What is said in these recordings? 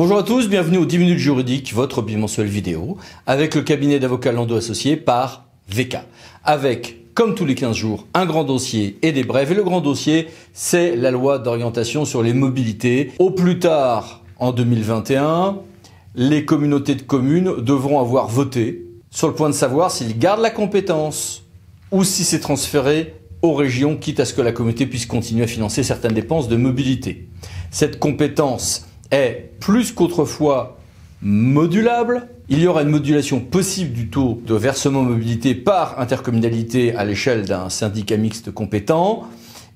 Bonjour à tous, bienvenue aux 10 minutes juridiques, votre bimensuel vidéo, avec le cabinet d'avocats Lando associé par VK. Avec, comme tous les 15 jours, un grand dossier et des brèves. Et le grand dossier, c'est la loi d'orientation sur les mobilités. Au plus tard, en 2021, les communautés de communes devront avoir voté sur le point de savoir s'ils gardent la compétence ou si c'est transféré aux régions, quitte à ce que la communauté puisse continuer à financer certaines dépenses de mobilité. Cette compétence est plus qu'autrefois modulable. Il y aura une modulation possible du taux de versement mobilité par intercommunalité à l'échelle d'un syndicat mixte compétent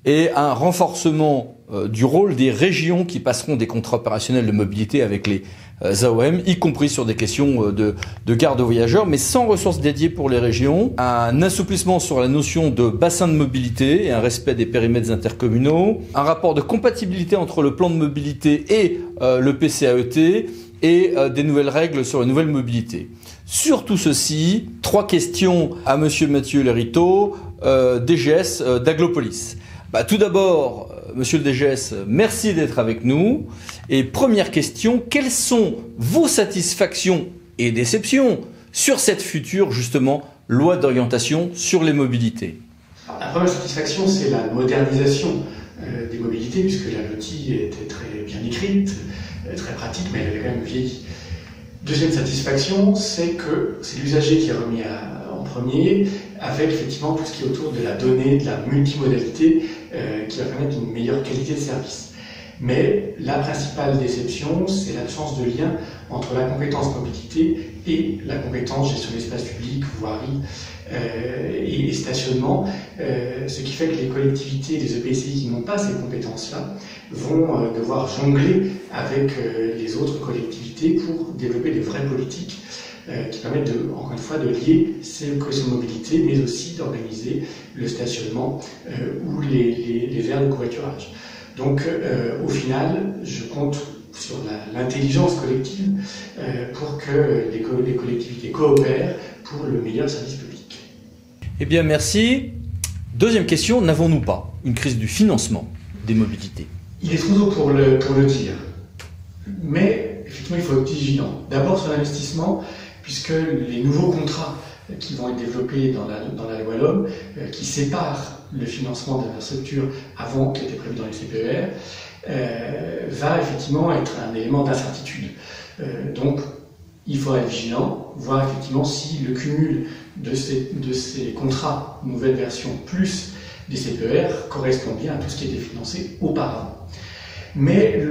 et un renforcement euh, du rôle des régions qui passeront des contrats opérationnels de mobilité avec les euh, AOM, y compris sur des questions euh, de, de garde voyageurs, mais sans ressources dédiées pour les régions, un assouplissement sur la notion de bassin de mobilité et un respect des périmètres intercommunaux, un rapport de compatibilité entre le plan de mobilité et le PCAET, et des nouvelles règles sur les nouvelles mobilités. Sur tout ceci, trois questions à Monsieur Mathieu Lerito, DGS d'Aglopolis. Bah, tout d'abord, euh, monsieur le DGS, merci d'être avec nous. Et première question, quelles sont vos satisfactions et déceptions sur cette future, justement, loi d'orientation sur les mobilités? La première satisfaction, c'est la modernisation euh, des mobilités, puisque la LOTI était très bien écrite, euh, très pratique, mais elle avait quand même vieilli. Deuxième satisfaction, c'est que c'est l'usager qui est remis en premier, avec effectivement tout ce qui est autour de la donnée, de la multimodalité, euh, qui va permettre une meilleure qualité de service. Mais la principale déception, c'est l'absence de lien entre la compétence mobilité et la compétence gestion d'espace public, voirie euh, et, stationnement, euh, ce qui fait que les collectivités, les EPCI qui n'ont pas ces compétences-là, vont devoir jongler avec les autres collectivités pour développer des vraies politiques euh, qui permettent de, encore une fois de lier ces questions de mobilité, mais aussi d'organiser le stationnement euh, ou les, les, les de covoiturage. Donc euh, au final, je compte sur l'intelligence collective pour que les, les, collectivités coopèrent pour le meilleur service public. Eh bien merci. Deuxième question, n'avons-nous pas une crise du financement des mobilités? Il est trop tôt pour le, pour le dire. Mais effectivement, il faut être vigilant. D'abord sur l'investissement, puisque les nouveaux contrats qui vont être développés dans la, loi LOM, euh, qui séparent le financement de l'infrastructure avant qui était prévu dans les CPER, euh, va effectivement être un élément d'incertitude. Euh, donc, il faudra être vigilant, voir effectivement si le cumul de ces, contrats, nouvelle version, plus des CPER, correspond bien à tout ce qui était financé auparavant. Mais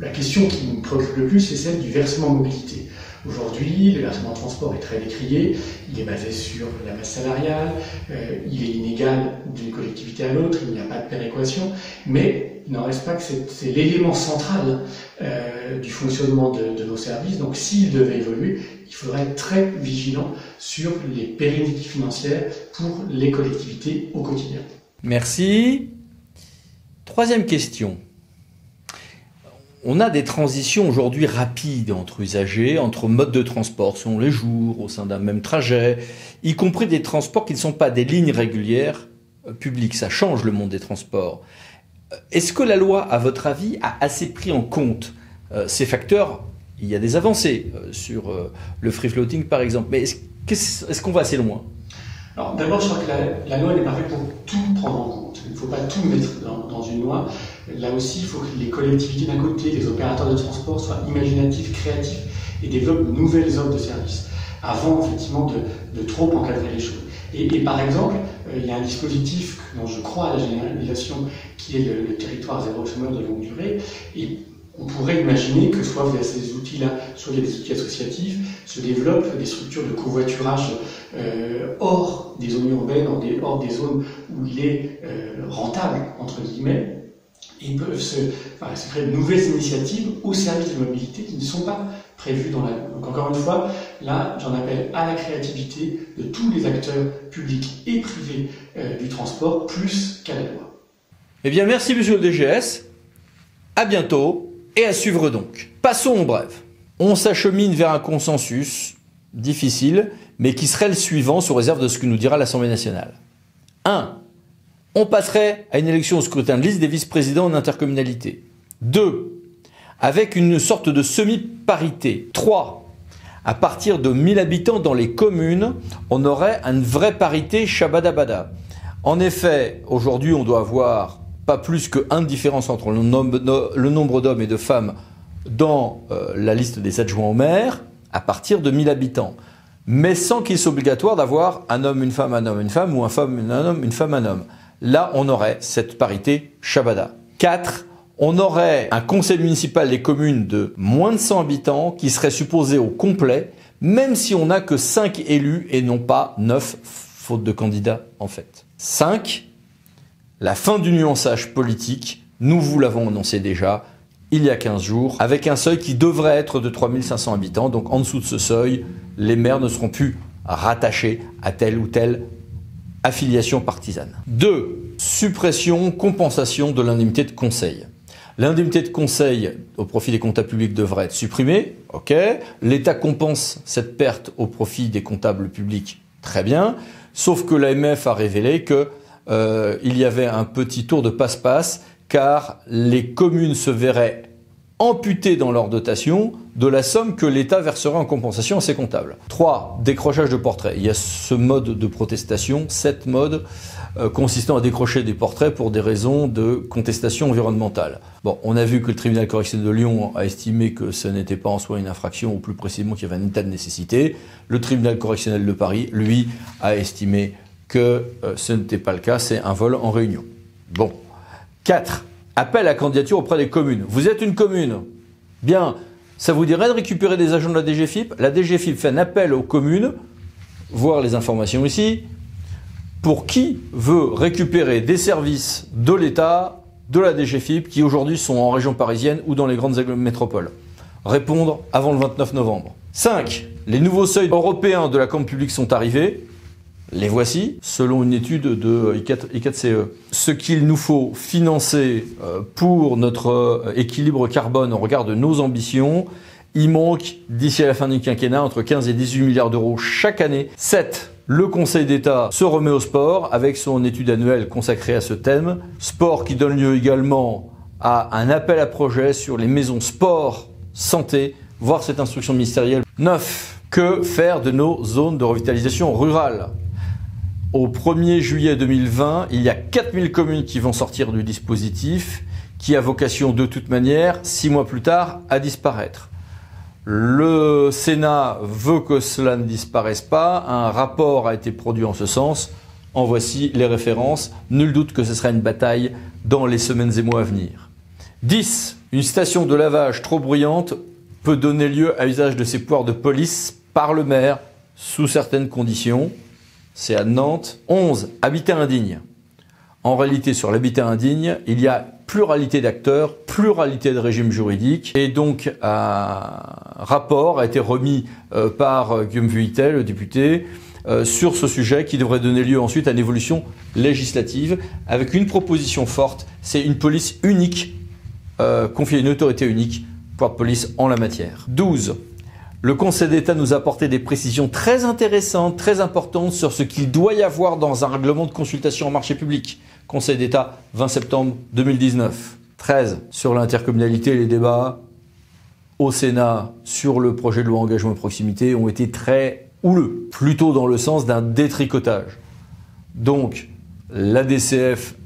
la question qui me préoccupe le plus, c'est celle du versement mobilité. Aujourd'hui, le versement de transport est très décrié, il est basé sur la masse salariale, euh, il est inégal d'une collectivité à l'autre, il n'y a pas de péréquation, mais il n'en reste pas que c'est l'élément central euh, du fonctionnement de, nos services. Donc s'il devait évoluer, il faudrait être très vigilant sur les pérennités financières pour les collectivités au quotidien. Merci. Troisième question. On a des transitions aujourd'hui rapides entre usagers, entre modes de transport selon les jours, au sein d'un même trajet, y compris des transports qui ne sont pas des lignes régulières euh, publiques. Ça change le monde des transports. Euh, est-ce que la loi, à votre avis, a assez pris en compte euh, ces facteurs? Il y a des avancées sur le free floating, par exemple, mais est-ce qu'on va assez loin? Alors d'abord, je crois que la, loi n'est pas faite pour tout prendre en compte. Il ne faut pas tout mettre dans, une loi. Là aussi, il faut que les collectivités d'un côté, les opérateurs de transport soient imaginatifs, créatifs et développent de nouvelles offres de services avant effectivement de, trop encadrer les choses. Et, par exemple, euh, il y a un dispositif dont je crois à la généralisation qui est le, territoire zéro chômeur de longue durée. On pourrait imaginer que soit via ces outils-là, soit via des outils associatifs, se développent des structures de covoiturage euh, hors des zones urbaines, hors des, zones où il est euh, rentable, entre guillemets, et peuvent se, créer de nouvelles initiatives au service de mobilité qui ne sont pas prévues dans la loi. Donc encore une fois, là, j'en appelle à la créativité de tous les acteurs publics et privés euh, du transport, plus qu'à la loi. Eh bien, merci Monsieur le DGS. À bientôt et à suivre donc. Passons au bref. On s'achemine vers un consensus difficile, mais qui serait le suivant sous réserve de ce que nous dira l'Assemblée nationale. 1. On passerait à une élection au scrutin de liste des vice-présidents en intercommunalité. 2. avec une sorte de semi-parité. 3. À partir de 1000 habitants dans les communes, on aurait une vraie parité Shabadabada. En effet, aujourd'hui, on doit avoir pas plus qu'un différence entre le nombre d'hommes et de femmes dans euh, la liste des adjoints au maire à partir de 1000 habitants, mais sans qu'il soit obligatoire d'avoir un homme, une femme, un homme, une femme, ou un femme, un homme, une femme, un homme. Là, on aurait cette parité Shabada. 4 on aurait un conseil municipal des communes de moins de 100 habitants qui serait supposé au complet, même si on n'a que 5 élus et non pas 9, faute de candidats en fait. 5. La fin du nuançage politique, nous vous l'avons annoncé déjà il y a 15 jours, avec un seuil qui devrait être de 3500 habitants. Donc en dessous de ce seuil, les maires ne seront plus rattachés à telle ou telle affiliation partisane. 2. Suppression, compensation de l'indemnité de conseil. L'indemnité de conseil au profit des comptables publics devrait être supprimée. OK. L'État compense cette perte au profit des comptables publics. Très bien. Sauf que l'AMF a révélé que euh, il y avait un petit tour de passe-passe car les communes se verraient amputées dans leur dotation de la somme que l'État versera en compensation à ses comptables. 3. Décrochage de portraits. Il y a ce mode de protestation, cette mode euh, consistant à décrocher des portraits pour des raisons de contestation environnementale. Bon, on a vu que le tribunal correctionnel de Lyon a estimé que ce n'était pas en soi une infraction, ou plus précisément qu'il y avait un état de nécessité. Le tribunal correctionnel de Paris, lui, a estimé que euh, ce n'était pas le cas, c'est un vol en réunion. Bon. 4. Appel à candidature auprès des communes. Vous êtes une commune. Bien, ça vous dirait de récupérer des agents de la DGFIP La DGFIP fait un appel aux communes, voir les informations ici, pour qui veut récupérer des services de l'État, de la DGFIP, qui aujourd'hui sont en région parisienne ou dans les grandes métropoles. Répondre avant le 29 novembre. 5. Les nouveaux seuils européens de la compte publique sont arrivés. Les voici, selon une étude de I4CE. Ce qu'il nous faut financer euh, pour notre euh, équilibre carbone au regard de nos ambitions, il manque d'ici à la fin du quinquennat entre 15 et 18 milliards d'euros chaque année. 7. Le Conseil d'État se remet au sport avec son étude annuelle consacrée à ce thème. Sport qui donne lieu également à un appel à projet sur les maisons sport santé, voir cette instruction ministérielle. 9. Que faire de nos zones de revitalisation rurale Au 1er juillet 2020, il y a 4000 communes qui vont sortir du dispositif qui a vocation de toute manière, six mois plus tard, à disparaître. Le Sénat veut que cela ne disparaisse pas. Un rapport a été produit en ce sens. En voici les références. Nul doute que ce sera une bataille dans les semaines et mois à venir. 10. Une station de lavage trop bruyante peut donner lieu à usage de ses pouvoirs de police par le maire sous certaines conditions. C'est à Nantes. 11. Habitat indigne. En réalité, sur l'habitat indigne, il y a pluralité d'acteurs, pluralité de régimes juridiques, et donc un rapport a été remis euh, par Guillaume Vuittel, le député, euh, sur ce sujet qui devrait donner lieu ensuite à une évolution législative avec une proposition forte, c'est une police unique, euh, confiée à une autorité unique, pouvoir de police en la matière. 12. Le Conseil d'État nous a apporté des précisions très intéressantes, très importantes sur ce qu'il doit y avoir dans un règlement de consultation en marché public. Conseil d'État, 20 septembre 2019. 13. Sur l'intercommunalité, les débats au Sénat sur le projet de loi engagement et proximité ont été très houleux, plutôt dans le sens d'un détricotage. Donc, l'ADCF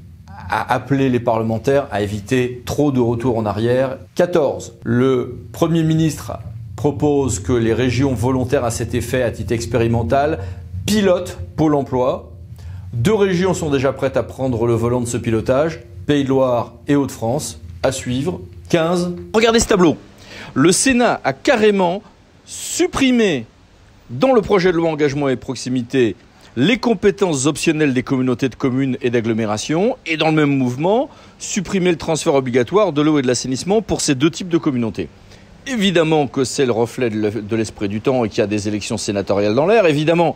a appelé les parlementaires à éviter trop de retours en arrière. 14. Le Premier ministre propose que les régions volontaires à cet effet, à titre expérimental, pilotent Pôle emploi. Deux régions sont déjà prêtes à prendre le volant de ce pilotage, Pays de Loire et Hauts-de-France, à suivre. 15. Regardez ce tableau. Le Sénat a carrément supprimé dans le projet de loi engagement et proximité les compétences optionnelles des communautés de communes et d'agglomération et dans le même mouvement supprimer le transfert obligatoire de l'eau et de l'assainissement pour ces deux types de communautés. Évidemment que c'est le reflet de l'esprit du temps et qu'il y a des élections sénatoriales dans l'air. Évidemment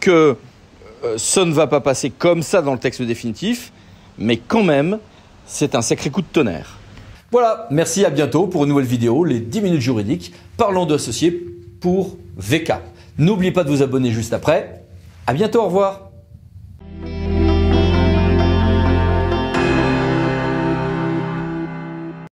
que euh, ça ne va pas passer comme ça dans le texte définitif, mais quand même, c'est un sacré coup de tonnerre. Voilà, merci, à bientôt pour une nouvelle vidéo, les 10 minutes juridiques, parlons d'associés pour VK. N'oubliez pas de vous abonner juste après. À bientôt, au revoir.